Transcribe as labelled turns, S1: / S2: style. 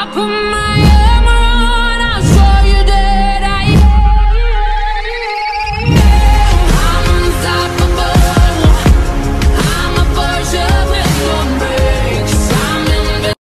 S1: I put my